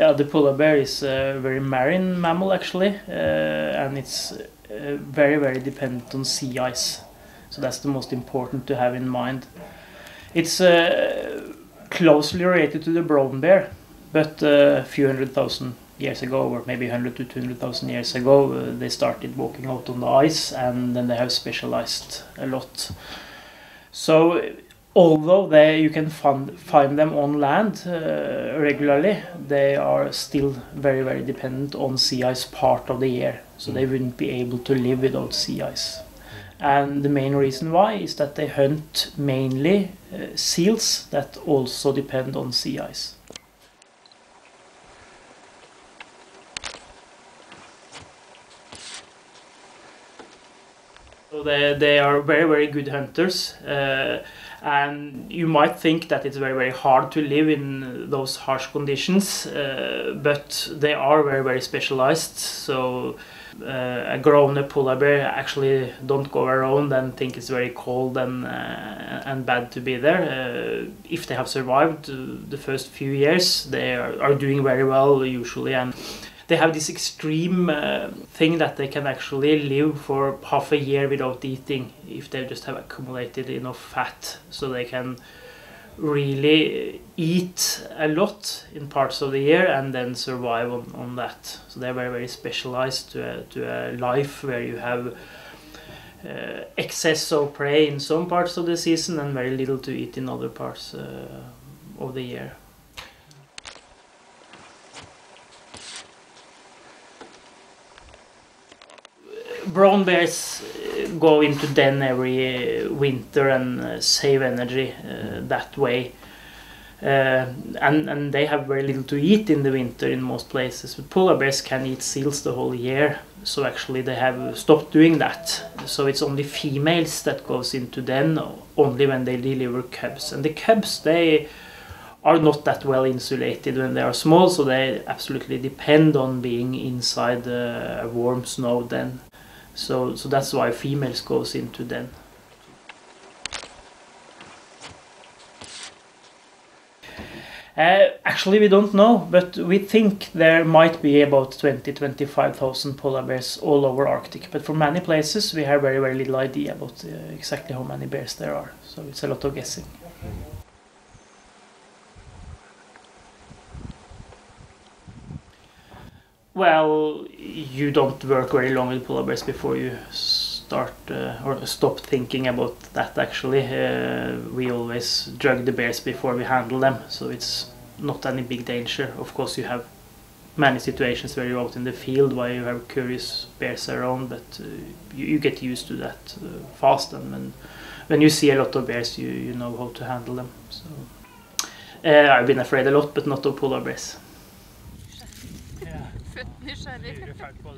Yeah, the polar bear is a very marine mammal actually, uh, and it's uh, very very dependent on sea ice. So that's the most important to have in mind. It's uh, closely related to the brown bear, but a few hundred thousand years ago, or maybe 100 to 200,000 years ago, uh, they started walking out on the ice and then they have specialized a lot. So, although they you can find, find them on land uh, regularly, they are still very, very dependent on sea ice part of the year. So, they wouldn't be able to live without sea ice. And the main reason why is that they hunt mainly uh, seals that also depend on sea ice. So they, they are very, very good hunters. Uh, and you might think that it's very, very hard to live in those harsh conditions, uh, but they are very, very specialized. So uh, a grown polar bear actually don't go around and think it's very cold and uh, and bad to be there. Uh, if they have survived the first few years, they are, are doing very well usually and they have this extreme uh, thing that they can actually live for half a year without eating if they just have accumulated enough fat so they can really eat a lot in parts of the year and then survive on, on that. So they're very very specialized to a, to a life where you have uh, excess of prey in some parts of the season and very little to eat in other parts uh, of the year brown bears uh, go into den every uh, winter and uh, save energy that way. And and they have very little to eat in the winter in most places. But polar bears can eat seals the whole year, so actually they have stopped doing that. So it's only females that goes into den only when they deliver cubs, and the cubs they are not that well insulated when they are small, so they absolutely depend on being inside a warm snow den. So, so that's why females goes into den. Uh, actually, we don't know, but we think there might be about 20 25,000 polar bears all over Arctic. But for many places, we have very, very little idea about uh, exactly how many bears there are. So it's a lot of guessing. Well, you don't work very long with polar bears before you start uh, or stop thinking about that. Actually, uh, we always drug the bears before we handle them, so it's not any big danger. Of course, you have many situations where you're out in the field where you have curious bears around, but uh, you, you, get used to that uh, fast. And when, when you see a lot of bears, you, you know how to handle them. So uh, I've been afraid a lot, but not of polar bears. akutt nysgjerrig. Lurer fælt på.